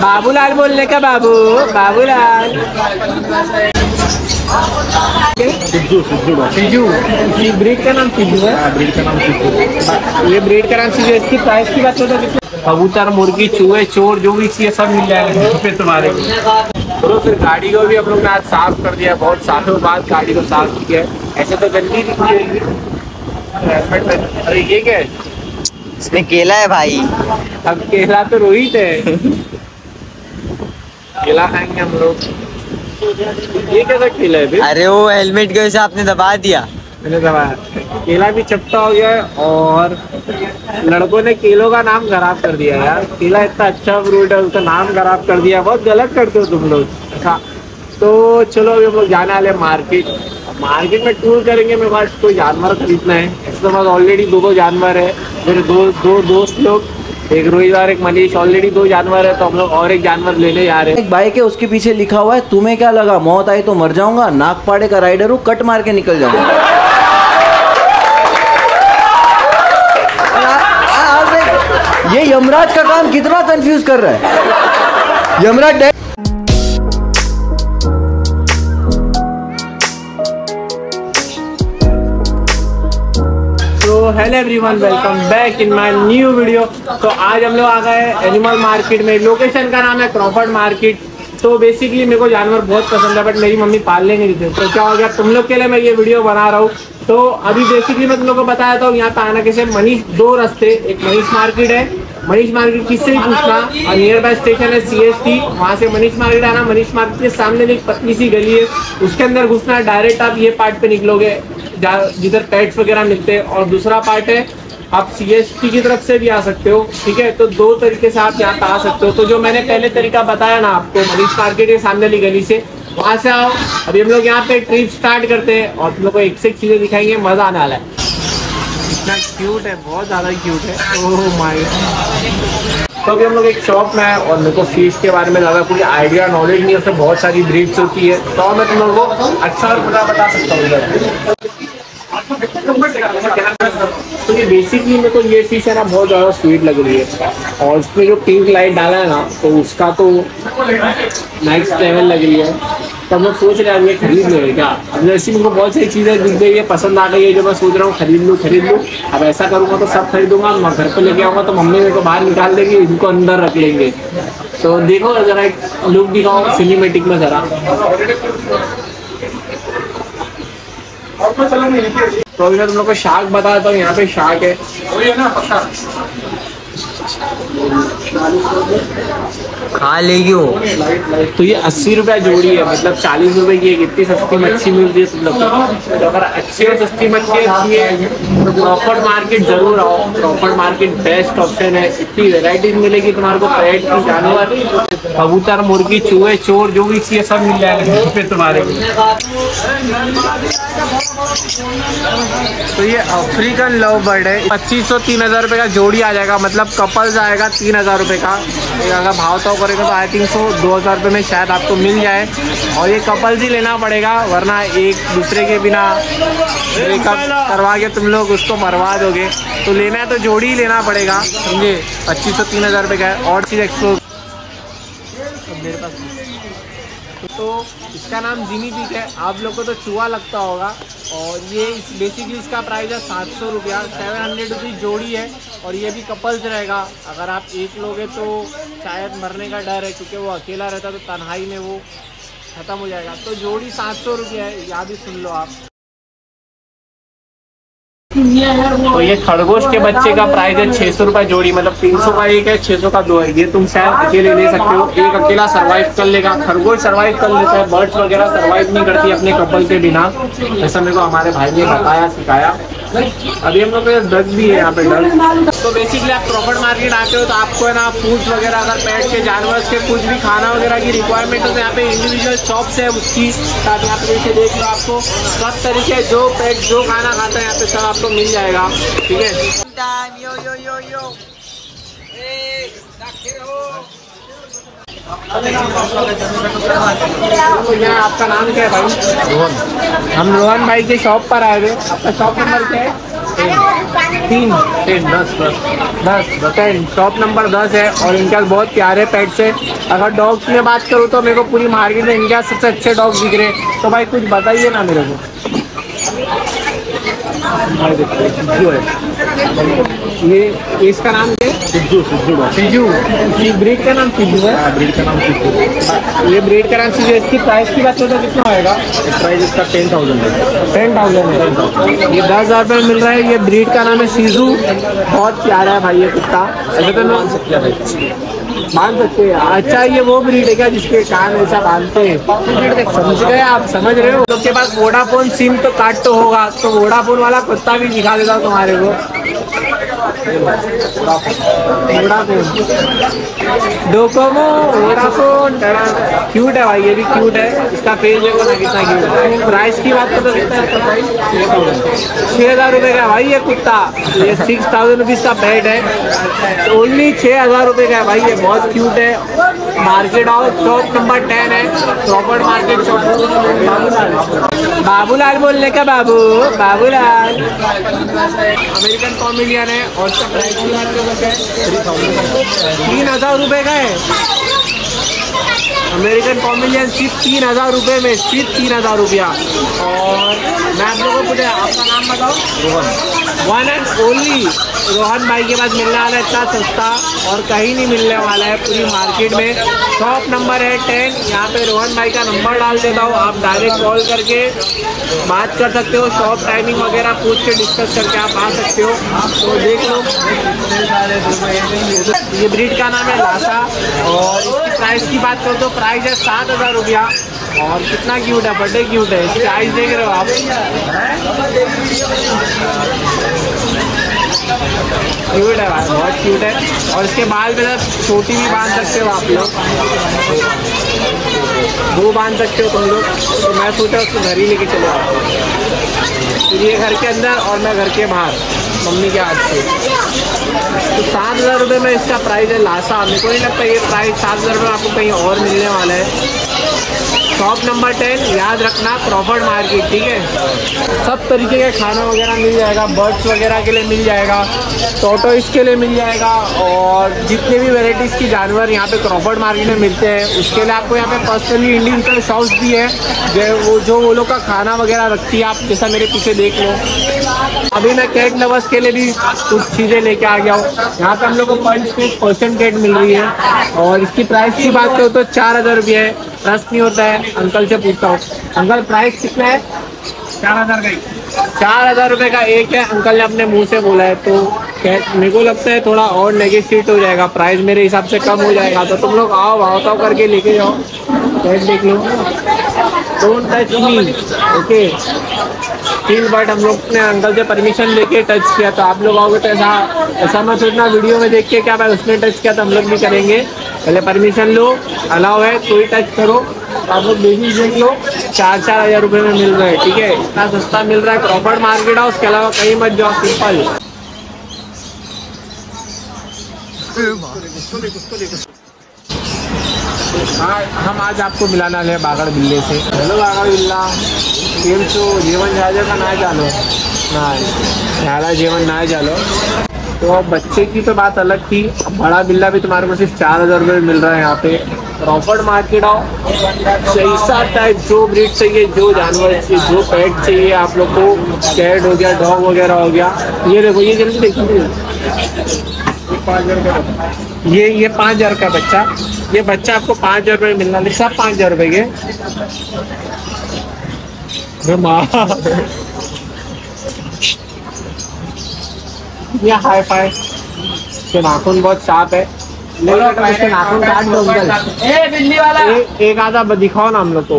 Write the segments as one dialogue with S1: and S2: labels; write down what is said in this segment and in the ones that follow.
S1: बाबूलाल बोलने का बाबू? बाबूलाल.
S2: सिद्धू सिद्धू
S1: ब्रीड का नाम सिजू है?
S2: ब्रीड का नाम सिद्धू.
S1: ये ब्रीड का नाम है इसकी प्राइस की बात करो तो कबूतर मुर्गी चूहे चोर जो भी चाहिए सब मिल जाएगा घर पे तुम्हारे तो फिर गाड़ी को भी हम लोग ने आज साफ़ कर दिया बहुत सालों बाद गाड़ी को साफ़ किया है। ऐसे तो गंदी दिख रही है अरे ये क्या है?
S3: इसमें केला है भाई।
S1: अब केला तो रोहित है। केला खाएँगे हम लोग। ये कैसा केला है बे?
S3: अरे वो हेलमेट के वजह से आपने दबा दिया।
S1: मैंने दबाया केला भी चपटा हो गया है और लड़कों ने केलों का नाम खराब कर दिया यार। केला इतना अच्छा फ्रूट है उसका नाम खराब कर दिया। बहुत गलत करते हो तुम लोग। अच्छा तो चलो अभी हम लोग जाने वाले मार्केट। मार्केट में टूर करेंगे मेरे पास कोई जानवर खरीदना है। ऐसे तो पास ऑलरेडी दो दो जानवर है। मेरे दो दो दोस्त लोग। एक रोहित और एक मनीष ऑलरेडी दो जानवर है तो हम लोग और एक जानवर लेने जा रहे हैं।
S4: एक बाइक है उसके पीछे लिखा हुआ है तुम्हें क्या लगा मौत आई तो मर जाऊँगा नाक पाड़े का राइडर हूँ कट मार के निकल जाऊँगा। ये यमराज का काम कितना कंफ्यूज कर रहा है? Yamraj
S1: hello everyone, welcome back in my new video. तो आज हम लोग आ गए एनिमल मार्केट में। लोकेशन का नाम है क्रॉफर्ड मार्केट। तो बेसिकली मेरे को जानवर बहुत पसंद है बट मेरी मम्मी पालने नहीं देती। तो क्या हो गया, तुम लोग के लिए मैं ये वीडियो बना रहा हूँ। तो अभी बेसिकली मैं तुम लोग को बताया था, यहाँ पे आना कैसे, मनीष, दो रास्ते। एक मनीष मार्केट है। मनीष मार्केट किससे भी पूछना। और नियर बाय स्टेशन है सी एस टी वहाँ से मनीष मार्केट आना। मनीष मार्केट के सामने एक पतली सी गली है। उसके अंदर घुसना है डायरेक्ट आप ये पार्ट पे निकलोगे। जिधर पेट्स वगैरह मिलते हैं। और दूसरा पार्ट है, आप सी एस टी की तरफ़ से भी आ सकते हो, ठीक है? तो दो तरीके से आप यहाँ पे आ सकते हो। तो जो मैंने पहले तरीका बताया ना आपको, मनीष मार्केट के सामने वाली गली से, वहाँ से आओ। अभी हम लोग यहाँ पे ट्रिप स्टार्ट करते हैं और तुम लोग को एक से एक चीज़ें दिखाएँगे, मज़ा आने वाला है। इतना क्यूट है, बहुत ज़्यादा क्यूट है। ओह माय तो अभी हम लोग एक शॉप में है और मेरे को फ़िश के बारे में ज़्यादा कोई आइडिया नॉलेज नहीं है, उसमें बहुत सारी ब्रीड्स होती है। तो मैं तुम लोगों को अच्छा और बुरा बता सकता हूँ। तो ये बेसिकली मेरे को ये फ़िश है ना, बहुत ज़्यादा स्वीट लग रही है। और उसमें जो पिंक लाइट डाला है ना तो उसका तो नेक्स्ट लेवल लग रही है। तो हम लोग सोच रहे हैं, ये खरीद ले क्या? अब जैसे मेरे को बहुत सारी चीज़ें दिख गई है, पसंद आ गई है, जो मैं सोच रहा हूँ, खरीद लूँ खरीद लूँ। अब ऐसा करूँगा तो सब खरीदूँगा, मैं घर पर लेके आऊँगा तो मम्मी मेरे को बाहर निकाल देगी, इनको अंदर रख लेंगे। तो देखो ज़रा एक लुक दिखाओ सिनेमेटिक में ज़रा। तो अभी मैं तुम लोग को शार्क बताता हूँ यहाँ पे शार्क है।
S3: खा लेगी वो
S1: तो ये अस्सी रुपया जोड़ी है मतलब चालीस रुपए की एक इतनी सस्ती मच्छी मिल रही है तुम लोग तो अगर अच्छी और सस्ती मच्छी चाहिए तो क्रॉफर्ड मार्केट ज़रूर आओ। क्रॉफर्ड मार्केट बेस्ट ऑप्शन है। इतनी वेराइटीज मिलेगी तुम्हारे को पेट की, जानवर, कबूतर, मुर्गी, चूहे, चोर, जो भी चाहिए सब मिल जाएगा पे तुम्हारे तो ये अफ्रीकन लव बर्ड है। पच्चीस सौ, तीन हज़ार रुपये का जोड़ी आ जाएगा मतलब कपल्स आएगा तीन हज़ार रुपये का। अगर भाव ताव करेगा तो आई थिंक सो दो हज़ार रुपये में शायद आपको मिल जाए। और ये कपल्स ही लेना पड़ेगा, वरना एक दूसरे के बिना ब्रेकअप करवा के तुम लोग उसको मरवा दोगे। तो लेना है तो जोड़ी ही लेना पड़ेगा। समझे? पच्चीस सौ, तीन हज़ार रुपये का है। और चीज़ एक्सप्लोर मेरे पास तो इसका नाम जिनी पीक है। आप लोग को तो चूहा लगता होगा। और ये इस बेसिकली इसका प्राइस है सात सौ रुपया। सेवन हंड्रेड रुपीज़ जोड़ी है। और ये भी कपल्स रहेगा। अगर आप एक लोगे तो शायद मरने का डर है, क्योंकि वो अकेला रहता तो तन्हाई में वो ख़त्म हो जाएगा। तो जोड़ी सात सौ रुपया है, याद ही सुन लो आप। तो ये खरगोश के बच्चे का प्राइस है छह सौ रुपए जोड़ी मतलब तीन सौ का एक है, छह सौ का दो है। ये तुम शायद अकेले ले सकते हो। एक अकेला सरवाइव कर लेगा। खरगोश सरवाइव कर लेता है बर्ड्स वगैरह सरवाइव नहीं करती अपने कपल के बिना। ऐसा मेरे को हमारे भाई ने बताया, सिखाया। अभी हम लोग के डग भी है यहाँ पे डग तो बेसिकली आप प्रॉफिट मार्केट आते हो तो आपको है ना फूड्स वगैरह अगर पेट के जानवर के कुछ भी खाना वगैरह की रिक्वायरमेंट हो तो यहाँ पे इंडिविजुअल शॉप्स है उसकी। साथ यहाँ पे जैसे देख लो आपको। सब तरीके जो पेट जो खाना खाता है यहाँ पे सब आपको मिल जाएगा। ठीक है?
S3: यो यो यो यो
S1: यहाँ आपका नाम क्या है भाई रोहन। हम रोहन भाई के शॉप पर आए हुए। आपका शॉप नंबर क्या है? तीन। टेन दस दस। दस टेन शॉप नंबर दस है और इनके बहुत प्यारे पेट्स है। अगर डॉग्स में बात करूँ तो मेरे को पूरी मार्केट में इनके सबसे अच्छे डॉग्स दिख रहे हैं। तो भाई कुछ बताइए ना मेरे को। है ये इसका नाम क्या है
S2: सिद्धू सिद्धू?
S1: इस ब्रीड का नाम सिजू है?
S2: ब्रीड का नाम सिद्धू।
S1: ये ब्रीड का नाम है इसकी प्राइस की बात करो तो कितना होएगा
S2: प्राइस इसका टेन थाउज़ेंड है।
S1: टेन थाउज़ेंड है। ये दस हज़ार रुपये में मिल रहा है ये ब्रीड का नाम है सीजू। बहुत प्यारा है भाई ये कुत्ता। ऐसे तो मैं बाँध सकते हैं। अच्छा ये वो ब्रीड है क्या जिसके कान ऐसा बांधते हैं? समझ गए आप समझ रहे हो? लोग के पास वोडाफोन सिम तो काट तो होगा तो वोडाफोन वाला कुत्ता भी दिखा देता हूँ तुम्हारे को। डोकोमो वोडाफोन क्यूट है भाई ये भी क्यूट है इसका फेस देखो ना कितना क्यूट है प्राइस की बात करो तो छः हज़ार रुपये का है भाई ये कुत्ता ये सिक्स थाउज़ेंड रुपीज़ का बेड है ओनली छः हज़ार रुपये का है भाई ये बहुत क्यूट है market house shop number ten है प्रॉपर मार्केट शॉप बाबूलाल बोलने का बाबू बाबूलाल अमेरिकन कॉमेडियन है और इसका प्राइस की बात हैं तीन हज़ार रुपये का है। अमेरिकन कॉमेडियन सिर्फ़ तीन हज़ार रुपये में, सिर्फ़ तीन हज़ार रुपया। और मैं आप लोगों को पूछे आपका नाम बताओ Rohan. One and only Rohan भाई के पास मिलने वाला है, इतना सस्ता और कहीं नहीं मिलने वाला है पूरी मार्केट में। शॉप नंबर है टेन यहाँ पे रोहन भाई का नंबर डाल देता हूँ, आप डायरेक्ट कॉल करके बात कर सकते हो शॉप टाइमिंग वगैरह पूछ के डिस्कस करके आप आ सकते हो। तो देख लो। ये ब्रीड का नाम है लासा। और इसकी प्राइस की बात करो तो प्राइस है सात हज़ार रुपया। और कितना क्यूट है बर्थडे क्यूट है, इसकी प्राइस देख रहे हो आप। क्यूट है भाई, बहुत क्यूट है। और इसके बाल में तो छोटी भी बाँध सकते हो आप लोग। वो बाँध सकते हो तुम लोग। तो मैं सोचा उसको घर ही लेके चले। फिर ये घर के अंदर और मैं घर के बाहर। मम्मी के हाथ से तो सात हज़ार रुपये में इसका प्राइस है लासा। मेरे को नहीं लगता ये प्राइस सात हज़ार रुपये में आपको कहीं और मिलने वाला है। शॉप नंबर टेन याद रखना क्रॉफर्ड मार्केट ठीक है? सब तरीके का खाना वगैरह मिल जाएगा बर्ड्स वगैरह के लिए मिल जाएगा टोटोइस के लिए मिल जाएगा, और जितने भी वेराइटीज़ की जानवर यहाँ पे क्रॉफर्ड मार्केट में मिलते हैं, उसके लिए आपको यहाँ पे पर्सनली इंडियन का शॉप्स भी है, जो वो जो वो लोग का खाना वगैरह रखती है, आप जैसा मेरे पीछे देख लो। अभी मैं कैट लवर्स के लिए भी कुछ चीज़ें लेके आ गया हूँ। यहाँ पे हम लोग को पंच परसेंट कैट मिल रही है और इसकी प्राइस की बात करो तो चार हज़ार रुपये है। ट्रस्ट नहीं होता है। अंकल से पूछता हूँ। अंकल प्राइस कितना है? चार हज़ार का चार हज़ार रुपये का एक है। अंकल ने अपने मुँह से बोला है। तो मेरे को लगता है थोड़ा और नेगेशिएट हो जाएगा। प्राइस मेरे हिसाब से कम हो जाएगा। तो तुम लोग आओ भाव ताव करके लेके जाओ। कैट देख लो। डोंट टच मी ओके तीन बट हम लोग ने अंकल से परमिशन लेके टच किया तो आप लोग आओगे तो ऐसा ऐसा मत सोचना वीडियो में देख के क्या भाई उसने टच किया तो हम लोग भी करेंगे। पहले परमिशन लो अलाउ है तो ही टच करो। आप लोग बेबी देख लो चार चार हज़ार रुपये में मिल रहा है ठीक है? इतना सस्ता मिल रहा है प्रॉपर्ट मार्केट हाउस उसके अलावा कहीं मत जाओ सिंपल हाँ हम आज आपको मिलाना वाले हैं बागड़ बिल्ले से। हेलो बागड़ बिल्ला केम छो? जेवण झालं का ना जानो नाही ह्याला जेवण नाही झालं। तो बच्चे की तो बात अलग थी। बड़ा बिल्ला भी तुम्हारे को सिर्फ़ चार हज़ार रुपये मिल रहा है यहाँ पे। प्रॉफर्ड मार्केट आओ। जैसा टाइप जो ब्रीड चाहिए जो जानवर चाहिए जो पेट चाहिए आप लोग को कैट हो गया डॉग वगैरह हो गया। ये देखो ये जल्दी देखिए ये ये पाँच हज़ार का बच्चा। ये बच्चा आपको पाँच हज़ार रुपये मिलना है सब पाँच हज़ार रुपये के। ये हाई फाई इसके नाखून बहुत साफ़ है। तो नाखून काट दो अंकल एक आधा दिखाओ ना हम लोग को।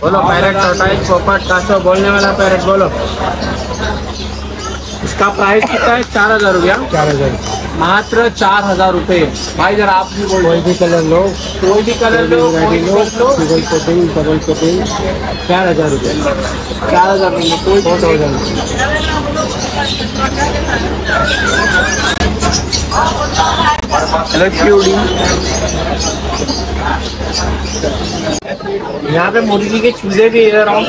S1: बोलो पैरट चौटाई चौपट कासो बोलने वाला पैरट बोलो। इसका प्राइस कितना है? चार हज़ार रुपया। चार हज़ार। मात्र चार हज़ार रुपए भाई जरा आप भी बोलो कोई भी कलर लो। कोई भी कलर लो कोई भी कलर लो। डबल कटिंग डबल कटिंग चार हज़ार रुपये। चार हज़ार रुपये। कोई बहुत हो जाएगा। यहाँ पे मोदी जी के चूजे भी इधर आओ।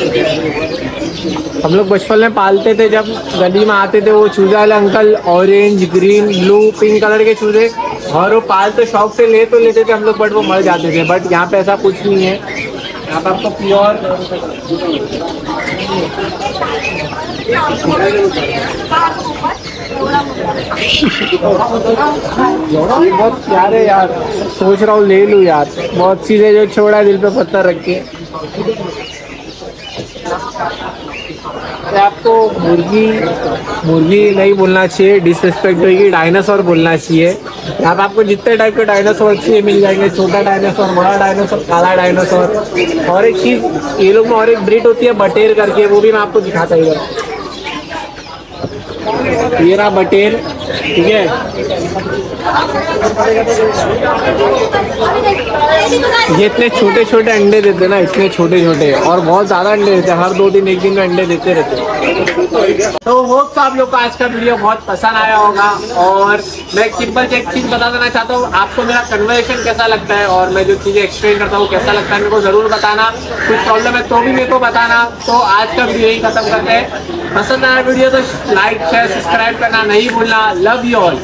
S1: हम लोग बचपन में पालते थे, जब गली में आते थे, वो चूजे वाले uncle orange green blue pink colour के चूजे, और वो पाल तो शौक से ले तो लेते थे हम लोग बट वो मर जाते थे। बट यहाँ पे ऐसा कुछ नहीं है। यहाँ पे आपको प्योर बहुत प्यारे यार। सोच रहा हूँ ले लूँ यार। बहुत चीज़ें जो छोड़ा दिल पे पत्थर रख के। आपको मुर्गी मुर्गी नहीं बोलना चाहिए डिसरिस्पेक्ट होगी डायनासोर बोलना चाहिए। यहाँ पे आपको जितने टाइप के डायनासोर चाहिए, मिल जाएँगे। छोटा डायनासोर बड़ा डायनासोर काला डायनासोर और एक चीज़, ये लोग में और एक ब्रीड होती है, बटेर करके, वो भी मैं आपको दिखाता इधर। ये रहा बटेर, ठीक है? ये इतने छोटे छोटे अंडे देते ना, इतने छोटे छोटे और बहुत ज़्यादा अंडे देते हैं, हर दो दिन, एक दिन में अंडे देते रहते हैं। तो होप आप लोग को आज का वीडियो बहुत पसंद आया होगा, और मैं एक सिंपल से एक चीज़ बता देना चाहता हूँ, आपको मेरा कन्वर्सेशन कैसा लगता है, और मैं जो चीज़ें एक्सप्लेन करता हूँ, कैसा लगता है, मेरे को ज़रूर बताना। कुछ प्रॉब्लम है तो भी मेरे को बताना। तो आज का वीडियो यही खत्म करते हैं। पसंद आया वीडियो तो लाइक शेयर सब्सक्राइब करना नहीं भूलना। Love you all